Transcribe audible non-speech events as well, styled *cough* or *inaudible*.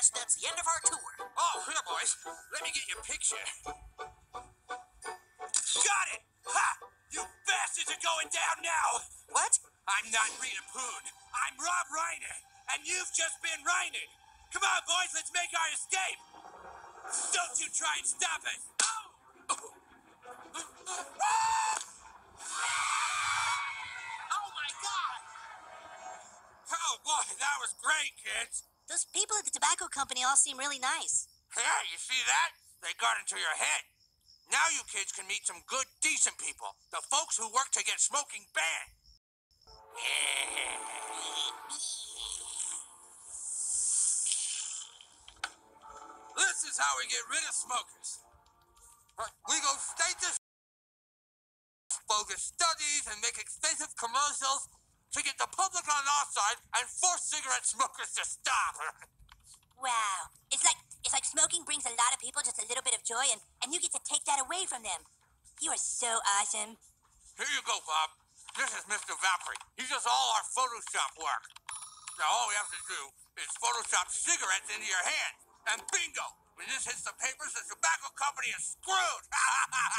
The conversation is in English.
guess that's the end of our tour. Oh, here, boys. Let me get your picture. Got it! Ha! You bastards are going down now! What? I'm not Rita Poon. I'm Rob Reiner, and you've just been Reiner'd. Come on, boys, let's make our escape! Don't you try and stop us! Oh my god! Oh, boy, that was great, kids! Those people at the tobacco company all seem really nice. Yeah, you see that? They got into your head. Now you kids can meet some good, decent people. The folks who work to get smoking banned. This is how we get rid of smokers. We go state to bogus studies and make expensive commercials to get the public on our side and force cigarette smokers to stop. Wow. It's like it's like smoking brings a lot of people just a little bit of joy and, and you get to take that away from them. You are so awesome. Here you go, Bob. This is Mr. Valkyrie. He does all our Photoshop work. Now all we have to do is Photoshop cigarettes into your hand. And bingo! When this hits the papers, the tobacco company is screwed! *laughs*